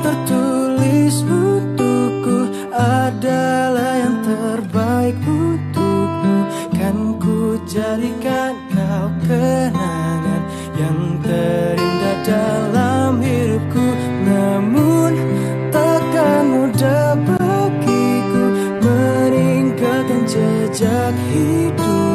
tertulis untukku adalah yang terbaik untukmu. Kan ku jadikan kau kenangan yang terindah dalam hidupku. Namun takkan mudah bagiku meninggalkan jejak hidup